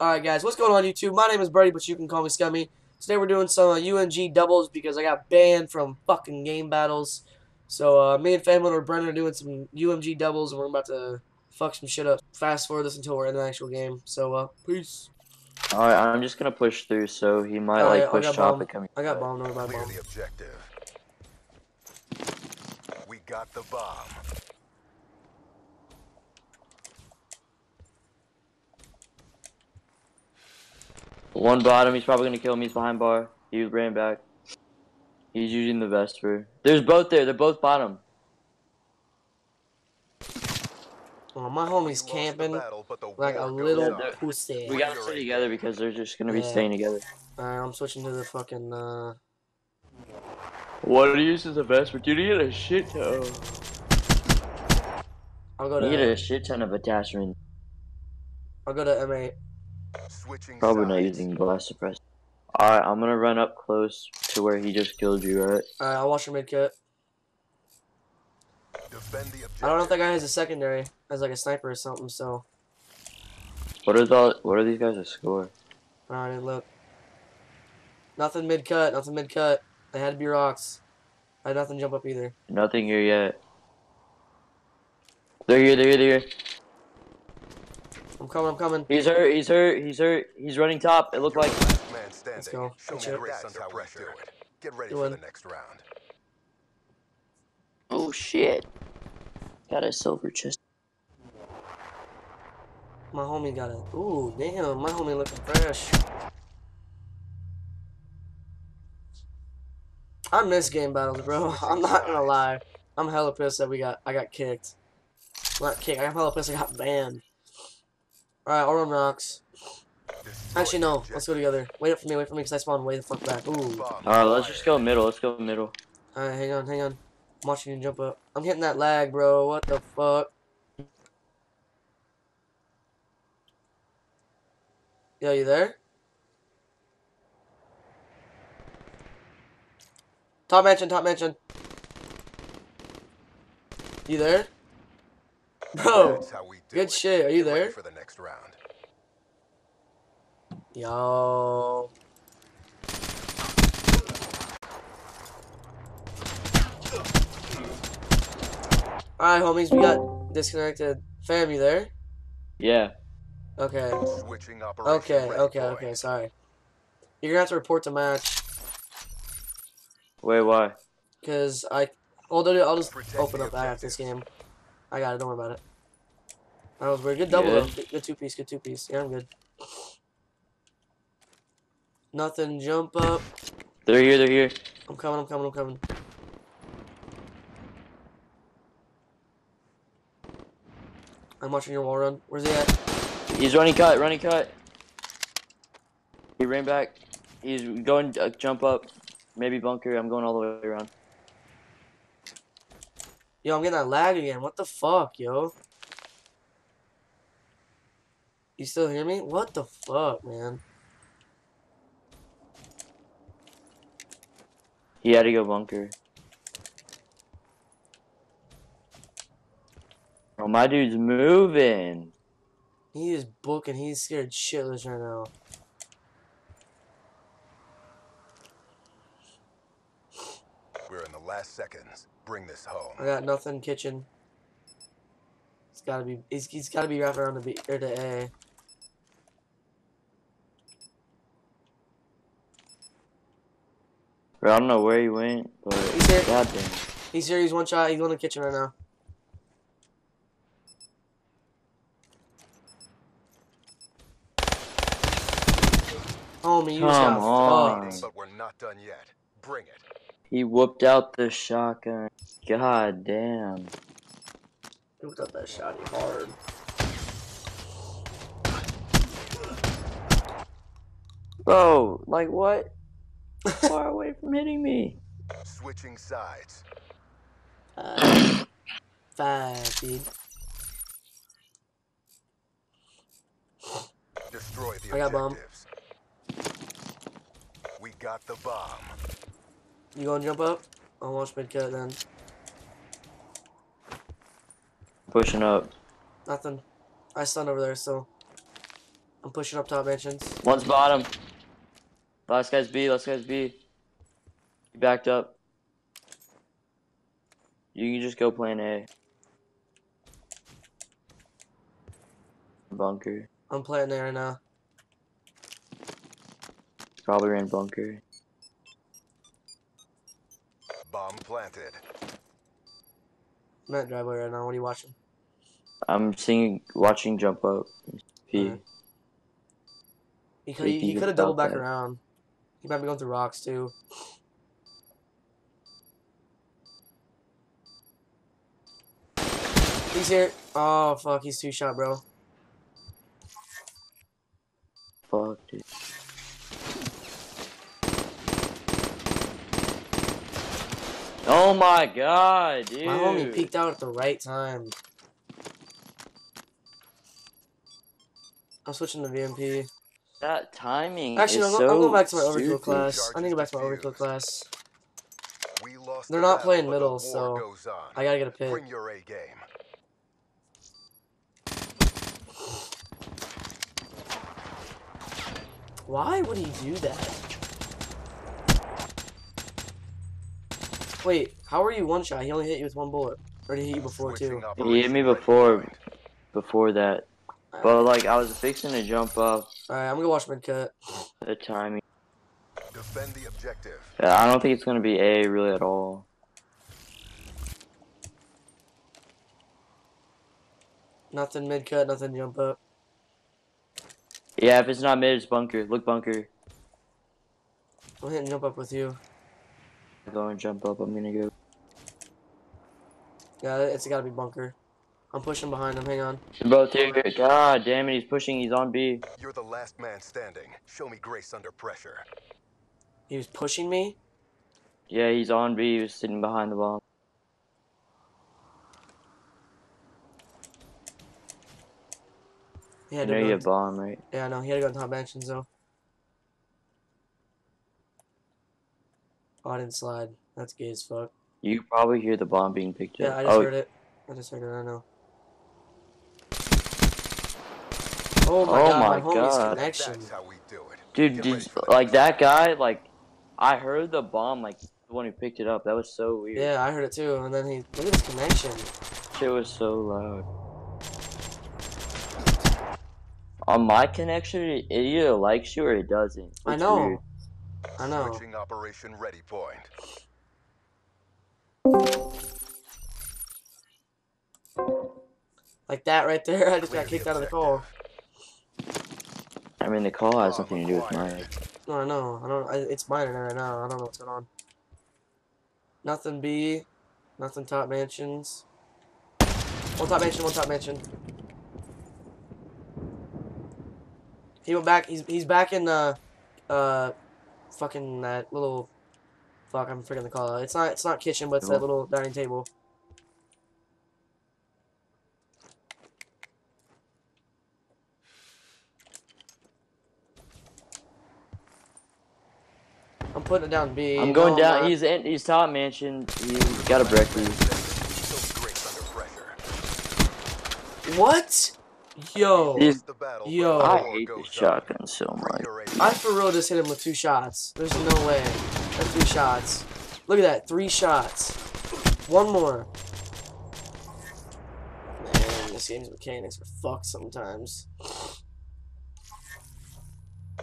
Alright guys, what's going on YouTube? My name is Brady, but you can call me Scummy. Today we're doing some uh, UMG doubles because I got banned from fucking game battles. So uh, me and Famhood or Brennan are doing some UMG doubles and we're about to fuck some shit up. Fast forward this until we're in the actual game. So uh, peace. Alright, I'm just gonna push through so he might Alright, like I push got top bomb. and come. I got bomb, no bad Clear bomb. the objective. We got the bomb. One bottom, he's probably gonna kill me. He's behind bar. He ran back. He's using the Vesper. There's both there. They're both bottom. Oh, my homie's You lost the camping battle, like a little. Yeah, pussy. We gotta stay together because they're just gonna be Yeah. staying together. Alright, I'm switching to the fucking, uh... What uses the Vesper? Dude, you get a shit ton. I'll go You get a shit ton of attachment. I'll go to M8. Switching Probably not using blast suppress. Alright, I'm gonna run up close to where he just killed you, right? Alright, I'll watch your mid cut. Defend the objective. I don't know if that guy has a secondary, as like a sniper or something, so... What are the what are these guys' a score? Alright, look. Nothing mid cut, nothing mid cut. They had to be rocks. I had nothing jump up either. Nothing here yet. They're here, they're here, they're here. I'm coming, I'm coming. He's hurt, he's hurt, he's hurt, he's running top. It looked like man standing. Let's go. Show Let's me go. grace under pressure. Get ready Doing. for the next round. Oh shit. Got a silver chest. My homie got it. Ooh, damn, my homie looking fresh. I miss game battles, bro. I'm not gonna lie. I'm hella pissed that we got I got kicked. Not kicked. I'm hella pissed I got banned. Alright, I'll run rocks. Actually, no. Let's go together. Wait up for me. Wait for me because I spawned way the fuck back. Ooh. Alright, let's just go middle, let's go middle. Alright, hang on, hang on. I'm watching you jump up. I'm hitting that lag, bro. What the fuck? Yo, you there? Top mansion, top mansion. You there? Bro, That's how we do good shit. Are you Get ready there? For the next round. Yo. Alright, homies, we got disconnected. Fam, you there? Yeah. Okay. Switching operation. Okay, okay, point. okay, sorry. You're gonna have to report the match. Wait, why? Because I. Well, dude, I'll just Protect open the up after this game. I got it, don't worry about it. That was weird. Good double, though. Good. Good, good two piece, good two piece. Yeah, I'm good. Nothing, jump up. They're here, they're here. I'm coming, I'm coming, I'm coming. I'm watching your wall run. Where's he at? He's running cut, running cut. He ran back. He's going uh, jump up. Maybe bunker. I'm going all the way around. Yo, I'm getting that lag again. What the fuck, yo? You still hear me? What the fuck, man? He had to go bunker. Oh, my dude's moving. He is booking. He's scared shitless right now. We're in the last seconds. Bring this home. I got nothing kitchen. It's gotta be. He's, he's gotta be wrapped around the B or to A. Bro, I don't know where he went, but He's here. God damn. He's here. He's one shot. He's going to the kitchen right now. Homie, you just Come got on. fucked. But we're not done yet. Bring it. He whooped out the shotgun. God damn. Looked up that shotty hard. Bro, like what? Far away from hitting me. Switching sides. Uh, five, dude. Destroy the I got bomb. objectives. We got the bomb. You gonna jump up? I'll watch mid cut then. Pushing up. Nothing. I stunned over there, so. I'm pushing up top mansions. One's bottom. Last guy's B. Last guy's B. He backed up. You can just go plan A. Bunker. I'm playing A right now. Probably ran bunker. Bomb planted. I'm at driveway right now. What are you watching? I'm seeing, watching jump up. P. Alright. He could have just doubled back that. around. He might be going through rocks too. He's here. Oh fuck, he's two shot, bro. Fuck, dude. Oh my god, dude. My homie peeked out at the right time. I'm switching to VMP. That timing. Actually, is I'm, go- I'm so going back to my overkill stupid. class. I need to go back to my overkill class. We lost They're not playing but middle, so. I gotta get a pick. Bring your A game. Why would he do that? Wait, how are you one shot? He only hit you with one bullet. Or did he hit you before too? He hit me before, before that. But like, I was fixing to jump up. Alright, I'm gonna watch mid cut. The timing. Defend the objective. Yeah, I don't think it's gonna be A really at all. Nothing mid cut, nothing jump up. Yeah, if it's not mid, it's bunker. Look bunker. I'm hitting jump up with you. Go and jump up. I'm gonna go. Yeah, it's gotta be bunker. I'm pushing behind him. Hang on. They're both here. God damn it, he's pushing. He's on B. You're the last man standing. Show me grace under pressure. He was pushing me. Yeah, he's on B. He was sitting behind the bomb. He I had know to you go. have bomb, right? Yeah, no, he had to go on top mansions though. Oh, I didn't slide. That's gay as fuck. You probably hear the bomb being picked up. Yeah. I just oh, heard it. I just heard it. I know. Oh my Oh god, my my, homie's God. connection. That's how we do it. dude, Get dude, ready for the like that guy, like, I heard the bomb, like, the one who picked it up. That was so weird. Yeah, I heard it too. And then he look at his connection. Shit was so loud. On my connection, it it either likes you or it doesn't. I know. weird. I know. Switching operation ready point. Like that right there. I just got kicked out of the call. Mean, the call has nothing to do with mine. No, I know. I don't. I, it's mine right now. I don't know what's going on. Nothing B. Nothing top mansions. One top mansion. One top mansion. He went back. He's he's back in uh uh fucking that little fuck. I'm forgetting the call. It's not it's not kitchen, but it's that little dining table. Putting it down B. I'm going No, down. not. He's in. He's top mansion. He's got a breakfast. Me grace under pressure. What? Yo. He's- the battle, Yo. I hate goes this shotgun so much. I for real just hit him with two shots. There's no way. That's three shots. Look at that. Three shots. One more. Man, this game's mechanics are fucked sometimes.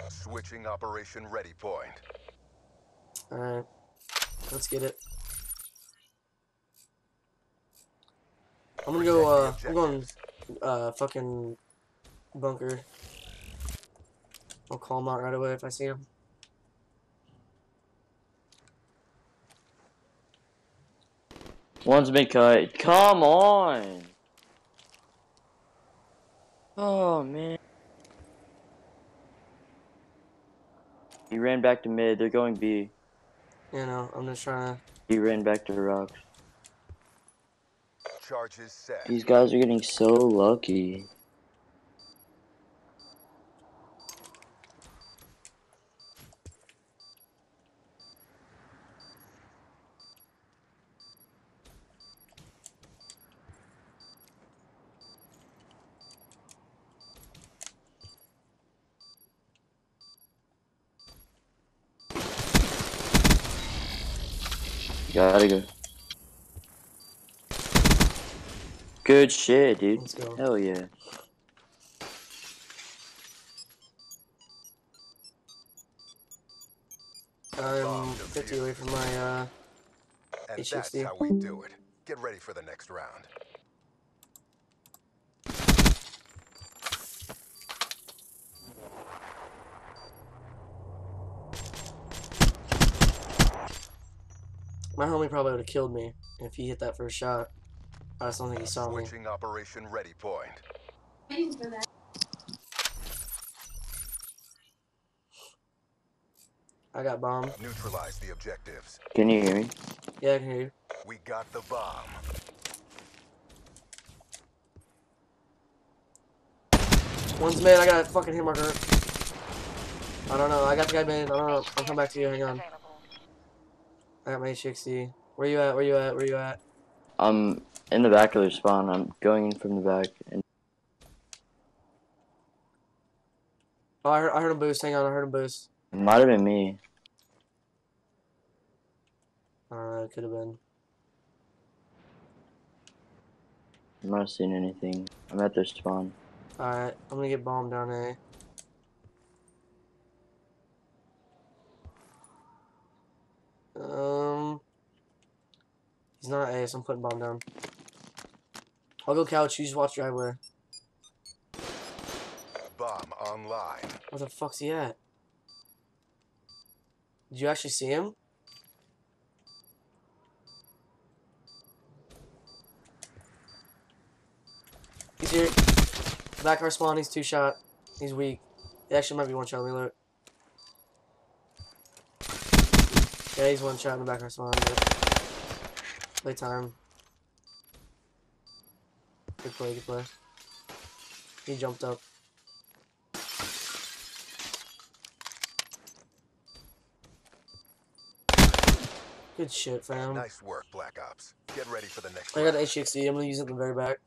Switching operation ready point. Alright. Let's get it. I'm gonna go, uh, I'm going, uh, fucking bunker. I'll call him out right away if I see him. One's been cut. Come on. Oh man. He ran back to mid. They're going B. You know, I'm just trying to. He ran back to the rocks. Charges set. These guys are getting so lucky. Gotta go. Good shit, dude. Let's go. Hell yeah. I'm 50 away from my, uh, And that's HXD. how we do it. Get ready for the next round. My homie probably would have killed me if he hit that first shot. I just don't think he saw me. Switching operation ready point. I got bomb. Neutralize the objectives. Can you hear me? Yeah, I can hear you. We got the bomb. One's mid, I got a fucking hit marker. I don't know, I got the guy mid, I don't know. I'll come back to you, hang on. I got my H60. Where you at, where you at, where you at? I'm in the back of their spawn. I'm going in from the back. And Oh, I heard, I heard him boost, hang on, I heard him boost. it might have been me. I don't know, it could have been. I'm not seeing anything. I'm at their spawn. Alright, I'm gonna get bombed down A. he's not A, so I'm putting bomb down. I'll go couch, you just watch driveway. Bomb online. Where the fuck's he at? Did you actually see him? He's here. Back our spawn, he's two shot. He's weak. He actually might be one shot, let me look. Yeah, he's one shot in the back of our spawn. But play time. Good play, good play. He jumped up. Good shit, fam. Nice work, Black Ops. Get ready for the next I got the. HXD. I'm gonna use it in the very back.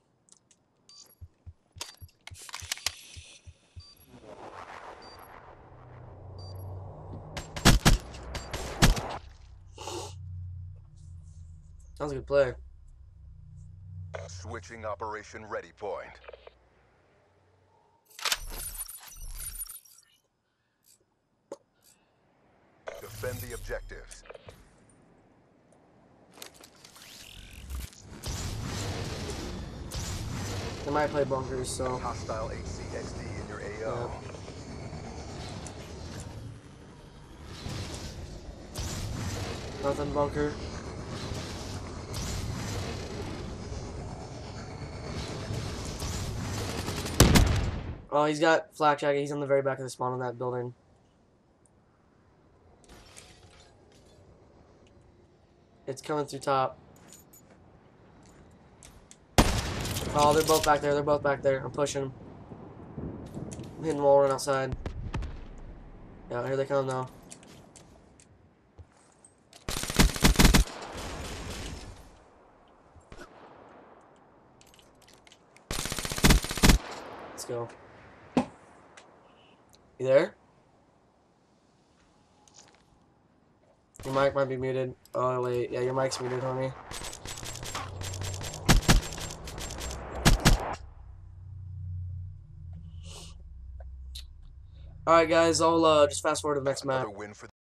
That was a good play. Switching operation ready point. Defend the objectives. They might play bunkers, so Hostile HCXD in your AO. nothing bunker. Oh, he's got flak jacket. He's on the very back of the spawn in that building. It's coming through top. Oh, they're both back there. They're both back there. I'm pushing them. I'm hitting the wall run outside. Yeah, here they come now. Let's go. You there? Your mic might be muted. Oh wait, yeah, your mic's muted, homie. Alright guys, I'll uh, just fast forward to the next map.